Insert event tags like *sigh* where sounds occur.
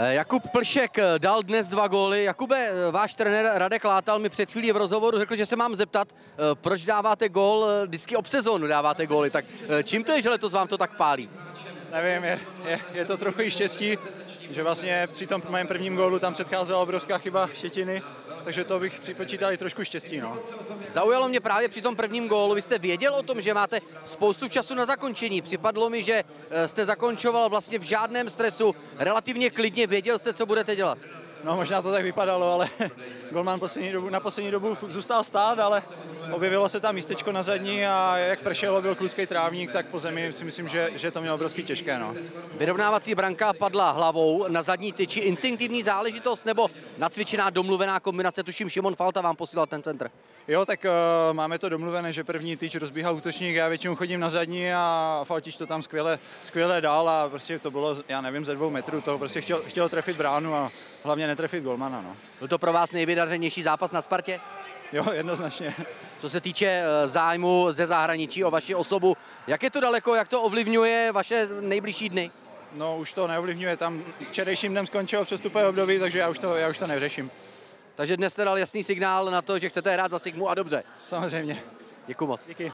Eh, Jakub Plšek eh, dal dnes dva góly. Jakube, eh, váš trenér Radek Látal mi před chvílí v rozhovoru řekl, že se mám zeptat, proč dáváte gól, vždycky ob sezónu dáváte góly. Tak čím to je, že letos vám to tak pálí? Nevím, je, je, je to trochu i štěstí, že vlastně při tom mém prvním gólu tam předcházela obrovská chyba Štětiny, takže to bych připočítal i trošku štěstí. No. Zaujalo mě právě při tom prvním gólu. Vy jste věděl o tom, že máte spoustu času na zakončení. Připadlo mi, že eh, jste zakončoval vlastně v žádném stresu, relativně klidně. Věděl jste, co budete dělat. No možná to tak vypadalo, ale *laughs* golman poslední dobu, na poslední dobu zůstal stát, ale objevilo se tam místečko na zadní a jak pršelo, byl kluský trávník, tak po zemi si myslím, že, že to mělo obrovský těžké. No. Vyrovnávací branka padla hlavou na zadní tyči. Instinktivní záležitost nebo nacvičená domluvená kombinace? Tuším, Šimon Falta vám posílal ten centr. Jo, tak uh, máme to domluvené, že první tyč rozbíhá útočník, já většinou chodím na zadní a Faltič to tam skvěle, skvěle dál a prostě to bylo, já nevím, ze dvou metrů, to prostě chtěl, chtěl trefit bránu a hlavně netrefit golmana. No. Byl to pro vás nejvydařenější zápas na Spartě? Jo, jednoznačně. Co se týče eh, zájmu ze zahraničí o vaši osobu, jak je to daleko, jak to ovlivňuje vaše nejbližší dny? No už to neovlivňuje, tam včerejším dnem skončilo přestupové období, takže já už to, já už to neřeším. Takže dnes jste dal jasný signál na to, že chcete hrát za Sigmu a dobře. Samozřejmě. Děkuji moc. Díky.